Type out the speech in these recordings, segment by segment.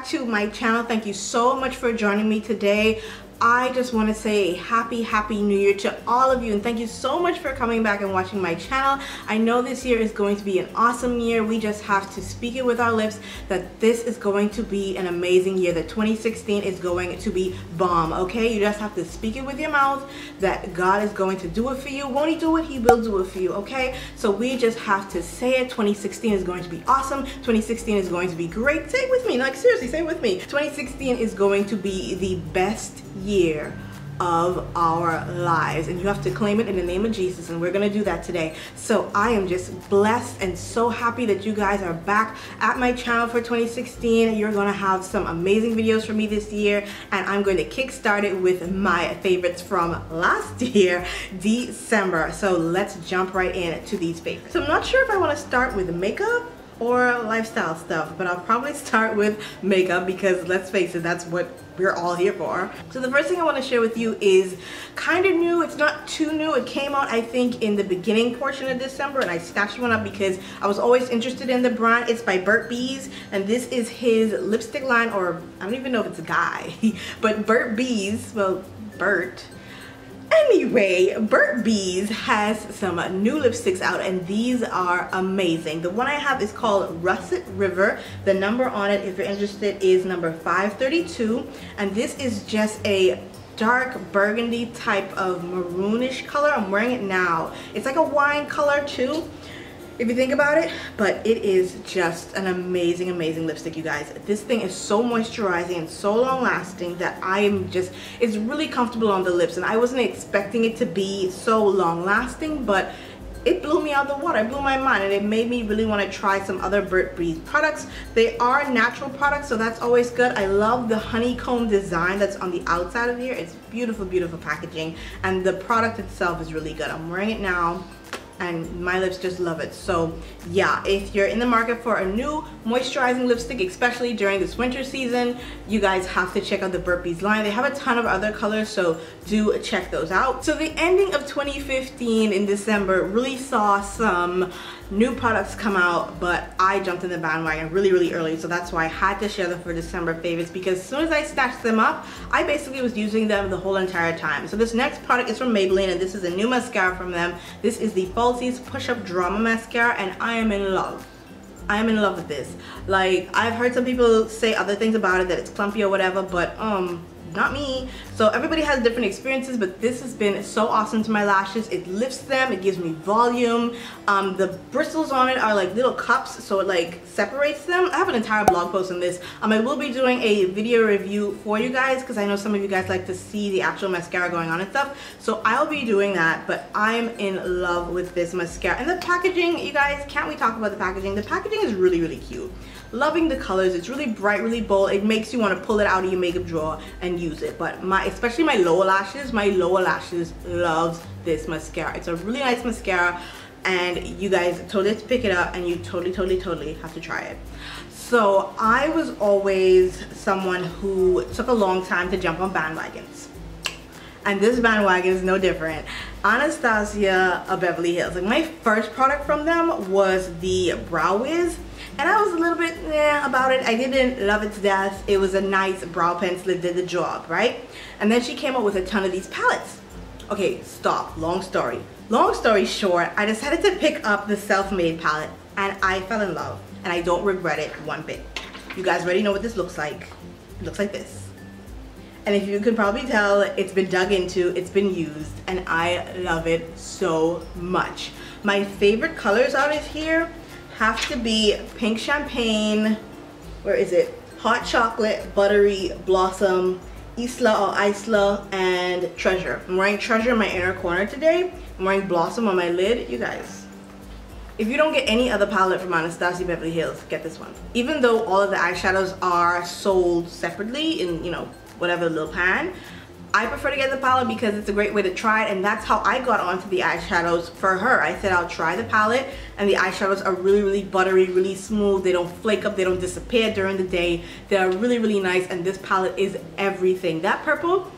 back to my channel. Thank you so much for joining me today. I just want to say happy, happy new year to all of you and thank you so much for coming back and watching my channel. I know this year is going to be an awesome year. We just have to speak it with our lips that this is going to be an amazing year. That 2016 is going to be bomb, okay? You just have to speak it with your mouth that God is going to do it for you. Won't he do it? He will do it for you, okay? So we just have to say it. 2016 is going to be awesome. 2016 is going to be great. Say it with me. Like seriously, say it with me. 2016 is going to be the best year of our lives. And you have to claim it in the name of Jesus and we're gonna do that today. So I am just blessed and so happy that you guys are back at my channel for 2016 you're gonna have some amazing videos for me this year and I'm going to kickstart it with my favorites from last year December. So let's jump right in to these favorites. So I'm not sure if I want to start with makeup or lifestyle stuff but I'll probably start with makeup because let's face it that's what we're all here for. So the first thing I want to share with you is kind of new. It's not too new. It came out I think in the beginning portion of December and I snatched one up because I was always interested in the brand. It's by Burt Bees and this is his lipstick line or I don't even know if it's a guy but Burt Bees, well Burt Anyway, Burt Bees has some new lipsticks out and these are amazing. The one I have is called Russet River. The number on it, if you're interested, is number 532. And this is just a dark burgundy type of maroonish color. I'm wearing it now. It's like a wine color too if you think about it but it is just an amazing amazing lipstick you guys this thing is so moisturizing and so long lasting that I am just it's really comfortable on the lips and I wasn't expecting it to be so long lasting but it blew me out the water. It blew my mind and it made me really want to try some other Burt Bees products. They are natural products, so that's always good. I love the honeycomb design that's on the outside of here. It's beautiful, beautiful packaging and the product itself is really good. I'm wearing it now and my lips just love it. So yeah if you're in the market for a new moisturizing lipstick especially during this winter season you guys have to check out the Burt Bees line. They have a ton of other colors so do check those out. So the ending of 2015 in December really saw some new products come out but I jumped in the bandwagon really really early so that's why I had to share them for December favorites because as soon as I snatched them up I basically was using them the whole entire time. So this next product is from Maybelline and this is a new mascara from them. This is the Falsies Push Up Drama Mascara and I am in love. I am in love with this. Like I've heard some people say other things about it that it's clumpy or whatever but um not me. So everybody has different experiences but this has been so awesome to my lashes. It lifts them. It gives me volume. Um, the bristles on it are like little cups so it like separates them. I have an entire blog post on this. Um, I will be doing a video review for you guys because I know some of you guys like to see the actual mascara going on and stuff. So I'll be doing that but I'm in love with this mascara. And the packaging you guys can't we talk about the packaging? The packaging is really really cute loving the colors. It's really bright really bold. It makes you want to pull it out of your makeup drawer and use it. But my especially my lower lashes my lower lashes loves this mascara. It's a really nice mascara and you guys totally to pick it up and you totally totally totally have to try it. So I was always someone who took a long time to jump on bandwagons. And this bandwagon is no different. Anastasia of Beverly Hills. Like my first product from them was the Brow Wiz and I was a little bit eh, about it. I didn't love it to death. It was a nice brow pencil. It did the job, right? And then she came up with a ton of these palettes. Okay, stop. Long story. Long story short, I decided to pick up the self-made palette and I fell in love and I don't regret it one bit. You guys already know what this looks like. It looks like this. And if you can probably tell, it's been dug into, it's been used, and I love it so much. My favorite colors out of here have to be pink champagne, where is it? Hot chocolate, buttery, blossom, Isla or Isla, and treasure. I'm wearing treasure in my inner corner today. I'm wearing blossom on my lid. You guys, if you don't get any other palette from Anastasia Beverly Hills, get this one. Even though all of the eyeshadows are sold separately in, you know, whatever little pan, I prefer to get the palette because it's a great way to try it and that's how I got onto the eyeshadows for her. I said I'll try the palette and the eyeshadows are really really buttery, really smooth. They don't flake up, they don't disappear during the day. They're really really nice and this palette is everything. That purple,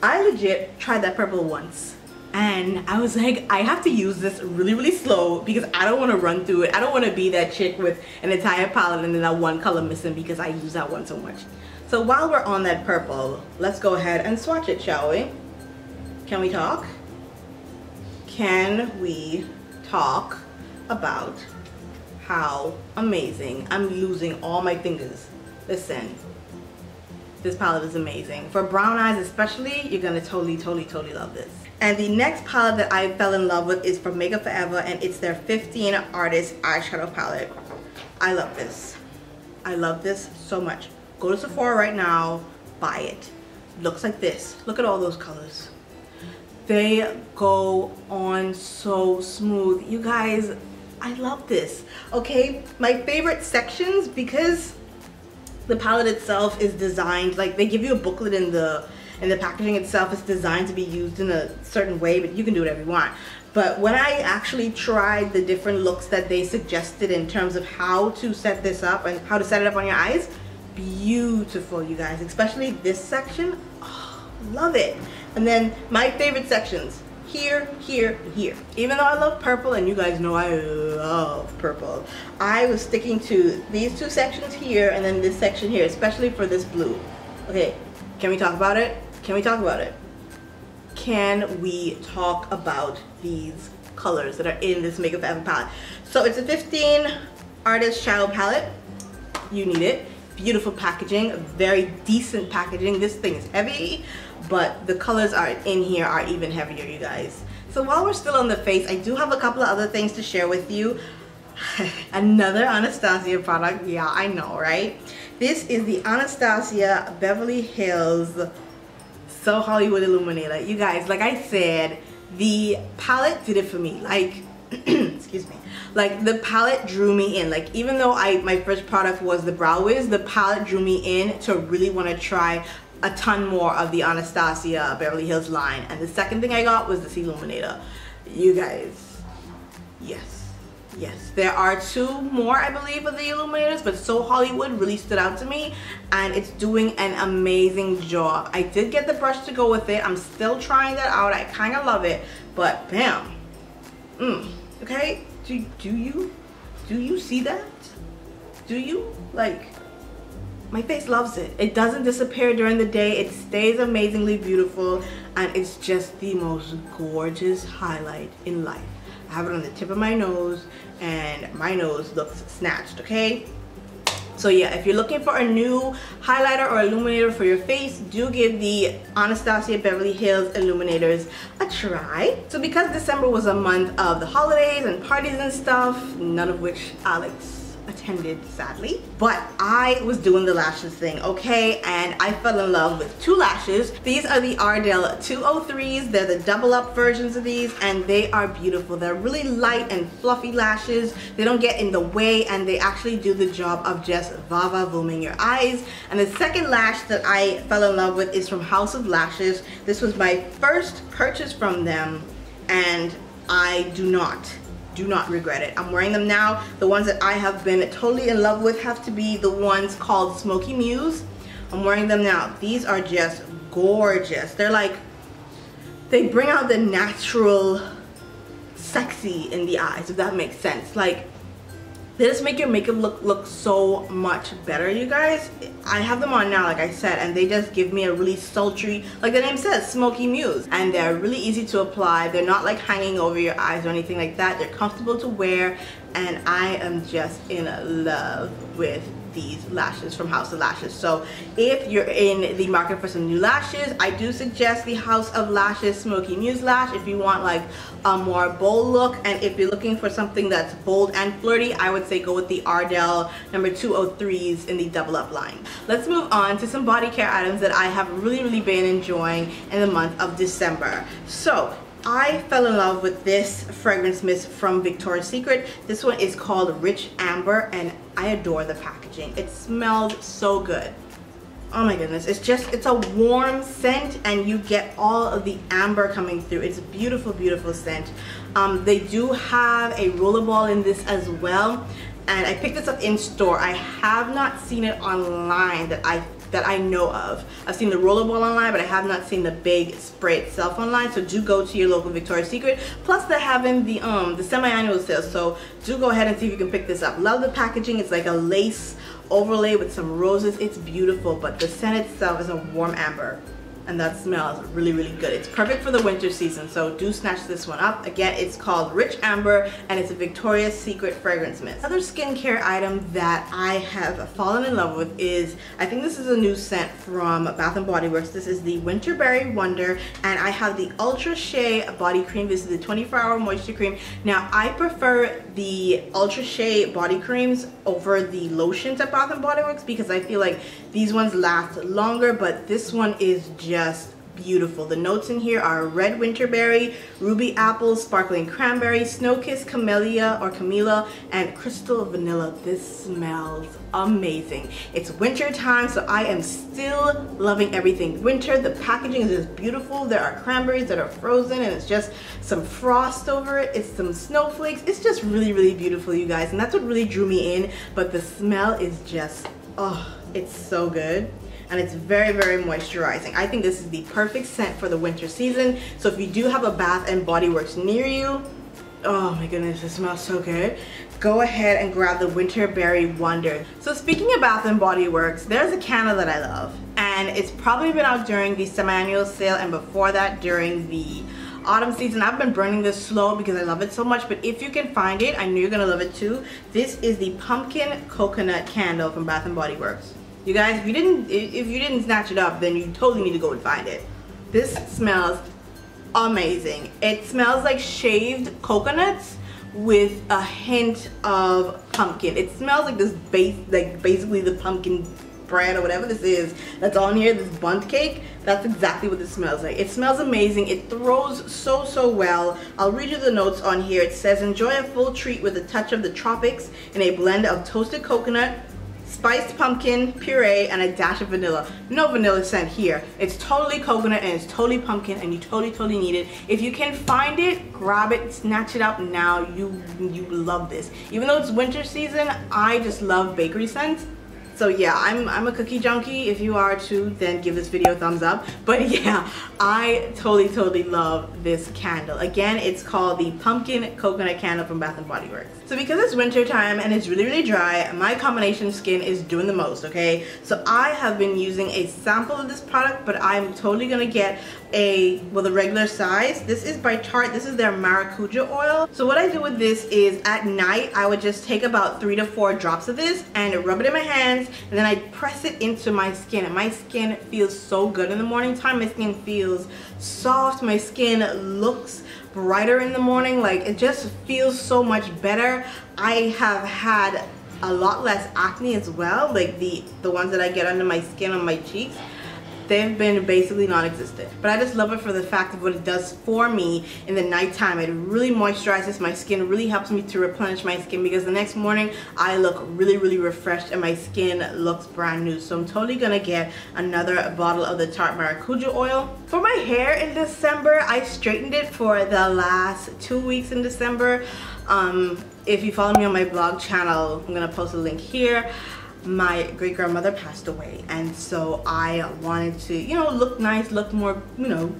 I legit tried that purple once and I was like, I have to use this really, really slow because I don't want to run through it. I don't want to be that chick with an entire palette and then that one color missing because I use that one so much. So while we're on that purple, let's go ahead and swatch it, shall we? Can we talk? Can we talk about how amazing I'm losing all my fingers. Listen, this palette is amazing. For brown eyes especially, you're gonna totally, totally, totally love this. And the next palette that I fell in love with is from Makeup Forever and it's their 15 Artist Eyeshadow Palette. I love this. I love this so much. Go to Sephora right now, buy it. Looks like this. Look at all those colors. They go on so smooth. You guys, I love this. Okay, my favorite sections because the palette itself is designed, like they give you a booklet in the and the packaging itself is designed to be used in a certain way, but you can do whatever you want. But when I actually tried the different looks that they suggested in terms of how to set this up and how to set it up on your eyes, beautiful, you guys. Especially this section, oh, love it. And then my favorite sections, here, here, here. Even though I love purple, and you guys know I love purple, I was sticking to these two sections here and then this section here, especially for this blue. Okay, can we talk about it? Can we talk about it? Can we talk about these colors that are in this Makeup Forever palette? So it's a 15 Artist Shadow Palette. You need it. Beautiful packaging, very decent packaging. This thing is heavy, but the colors are in here are even heavier, you guys. So while we're still on the face, I do have a couple of other things to share with you. Another Anastasia product, yeah, I know, right? This is the Anastasia Beverly Hills so Hollywood Illuminator. You guys, like I said, the palette did it for me. Like, excuse me. Like the palette drew me in. Like even though I my first product was the Brow Wiz, the palette drew me in to really want to try a ton more of the Anastasia Beverly Hills line. And the second thing I got was this Illuminator. You guys, yes. Yes, there are two more, I believe, of the illuminators, but So Hollywood really stood out to me, and it's doing an amazing job. I did get the brush to go with it. I'm still trying that out. I kind of love it, but bam. Mm, okay, do, do you, do you see that? Do you? Like, my face loves it. It doesn't disappear during the day. It stays amazingly beautiful, and it's just the most gorgeous highlight in life. I have it on the tip of my nose and my nose looks snatched, okay? So yeah, if you're looking for a new highlighter or illuminator for your face, do give the Anastasia Beverly Hills Illuminators a try. So because December was a month of the holidays and parties and stuff, none of which Alex attended sadly. But I was doing the lashes thing okay? And I fell in love with two lashes. These are the Ardell 203s they're the double up versions of these and they are beautiful. They're really light and fluffy lashes. They don't get in the way and they actually do the job of just va-va vooming your eyes. And the second lash that I fell in love with is from House of Lashes. This was my first purchase from them and I do not do not regret it. I'm wearing them now. The ones that I have been totally in love with have to be the ones called Smokey Muse. I'm wearing them now. These are just gorgeous. They're like, they bring out the natural sexy in the eyes, if that makes sense. Like, they just make your makeup look look so much better you guys. I have them on now like I said and they just give me a really sultry like the name says smoky muse. And they're really easy to apply. They're not like hanging over your eyes or anything like that. They're comfortable to wear. And I am just in love with these lashes from House of Lashes. So if you're in the market for some new lashes, I do suggest the House of Lashes Smokey Muse Lash if you want like a more bold look. And if you're looking for something that's bold and flirty, I would say go with the Ardell number 203s in the double up line. Let's move on to some body care items that I have really, really been enjoying in the month of December. So I fell in love with this fragrance mist from Victoria's Secret. This one is called Rich Amber and I adore the packaging. It smells so good. Oh my goodness, it's just, it's a warm scent and you get all of the amber coming through. It's a beautiful, beautiful scent. Um, they do have a rollerball in this as well and I picked this up in store. I have not seen it online that I that I know of. I've seen the rollerball online, but I have not seen the big spray itself online. So do go to your local Victoria's Secret. Plus they're having the um the semi-annual sale. So do go ahead and see if you can pick this up. Love the packaging. It's like a lace overlay with some roses. It's beautiful, but the scent itself is a warm amber and that smells really really good. It's perfect for the winter season so do snatch this one up. Again it's called rich amber and it's a victoria's secret fragrance mist. Another skincare item that i have fallen in love with is i think this is a new scent from bath and body works. This is the winterberry wonder and i have the ultra shea body cream. This is the 24 hour moisture cream. Now i prefer the ultra shea body creams over the lotions at bath and body works because i feel like these ones last longer but this one is just beautiful. The notes in here are red winterberry, ruby apple, sparkling cranberry, snow kiss camellia or camilla, and crystal vanilla. This smells amazing. It's winter time, so I am still loving everything winter. The packaging is just beautiful. There are cranberries that are frozen and it's just some frost over it. It's some snowflakes. It's just really, really beautiful, you guys. And that's what really drew me in, but the smell is just, oh, it's so good and it's very, very moisturizing. I think this is the perfect scent for the winter season. So if you do have a Bath and Body Works near you, oh my goodness, it smells so good. Go ahead and grab the Winter Winterberry Wonder. So speaking of Bath and Body Works, there's a candle that I love. And it's probably been out during the semi-annual sale and before that during the autumn season. I've been burning this slow because I love it so much, but if you can find it, I know you're gonna love it too. This is the Pumpkin Coconut Candle from Bath and Body Works. You guys, if you didn't if you didn't snatch it up, then you totally need to go and find it. This smells amazing. It smells like shaved coconuts with a hint of pumpkin. It smells like this base like basically the pumpkin bread or whatever this is that's on here, this Bundt cake, that's exactly what this smells like. It smells amazing. It throws so, so well. I'll read you the notes on here. It says, enjoy a full treat with a touch of the tropics in a blend of toasted coconut, spiced pumpkin puree and a dash of vanilla no vanilla scent here it's totally coconut and it's totally pumpkin and you totally totally need it if you can find it grab it snatch it up now you you love this even though it's winter season i just love bakery scents so yeah, I'm, I'm a cookie junkie. If you are too, then give this video a thumbs up. But yeah, I totally, totally love this candle. Again, it's called the Pumpkin Coconut Candle from Bath & Body Works. So because it's winter time and it's really, really dry, my combination skin is doing the most, okay? So I have been using a sample of this product, but I'm totally gonna get a, well, the regular size. This is by Tarte. This is their Maracuja oil. So what I do with this is at night, I would just take about three to four drops of this and rub it in my hands and then I press it into my skin and my skin feels so good in the morning time my skin feels soft my skin looks brighter in the morning like it just feels so much better I have had a lot less acne as well like the the ones that I get under my skin on my cheeks they've been basically non-existent. But I just love it for the fact of what it does for me in the nighttime. It really moisturizes my skin, really helps me to replenish my skin because the next morning I look really, really refreshed and my skin looks brand new. So I'm totally gonna get another bottle of the Tarte Maracuja oil. For my hair in December, I straightened it for the last two weeks in December. Um, if you follow me on my blog channel, I'm gonna post a link here my great grandmother passed away and so I wanted to you know look nice look more you know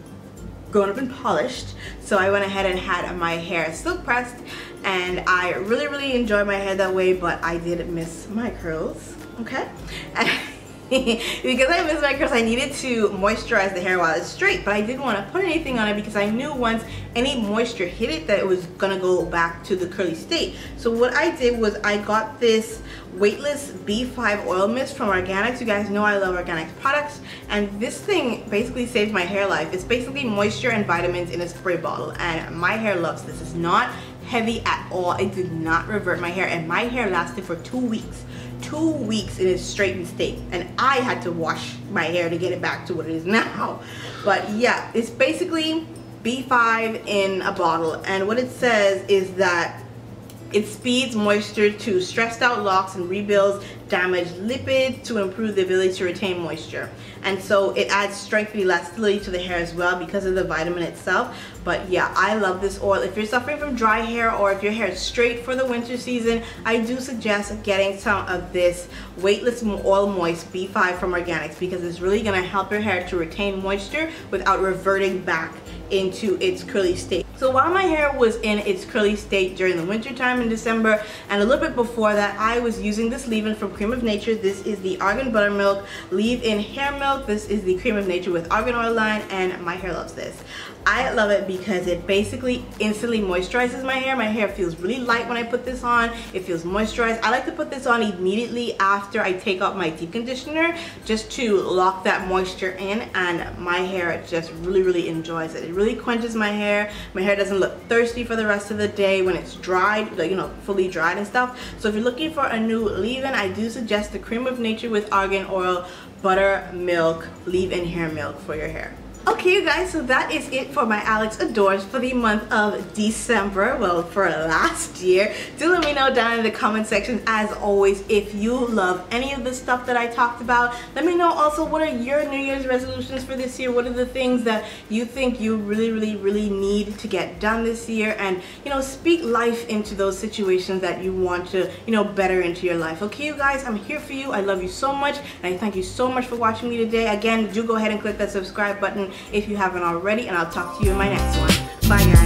grown up and polished. So I went ahead and had my hair silk pressed and I really really enjoy my hair that way but I did miss my curls okay because I missed my curls, I needed to moisturize the hair while it's straight, but I didn't want to put anything on it because I knew once any moisture hit it that it was gonna go back to the curly state. So what I did was I got this weightless B5 oil mist from Organix. You guys know I love Organix products, and this thing basically saves my hair life. It's basically moisture and vitamins in a spray bottle, and my hair loves this. It's not heavy at all. It did not revert my hair, and my hair lasted for two weeks two weeks in its straightened state and I had to wash my hair to get it back to what it is now. But yeah it's basically B5 in a bottle and what it says is that It speeds moisture to stressed out locks and rebuilds damaged lipids to improve the ability to retain moisture. And so it adds strength and elasticity to the hair as well because of the vitamin itself. But yeah, I love this oil. If you're suffering from dry hair or if your hair is straight for the winter season, I do suggest getting some of this Weightless Oil Moist B5 from Organix because it's really gonna help your hair to retain moisture without reverting back into its curly state. So while my hair was in its curly state during the winter time in December and a little bit before that, I was using this leave-in from Cream of Nature. This is the Argan Buttermilk Leave-In Hair Milk. This is the Cream of Nature with Argan Oil line and my hair loves this. I love it because it basically instantly moisturizes my hair. My hair feels really light when I put this on. It feels moisturized. I like to put this on immediately after I take out my deep conditioner just to lock that moisture in and my hair just really, really enjoys it. It really quenches my hair. My hair doesn't look thirsty for the rest of the day when it's dried, like, you know, fully dried and stuff. So if you're looking for a new leave-in, I do suggest the Cream of Nature with Argan Oil Buttermilk Leave-In Hair Milk for your hair. Okay you guys, so that is it for my Alex Adores for the month of December, well for last year. Do let me know down in the comment section as always if you love any of the stuff that I talked about. Let me know also what are your New Year's resolutions for this year? What are the things that you think you really, really, really need to get done this year? And you know, speak life into those situations that you want to, you know, better into your life. Okay you guys, I'm here for you. I love you so much and I thank you so much for watching me today. Again, do go ahead and click that subscribe button if you haven't already and I'll talk to you in my next one. Bye guys.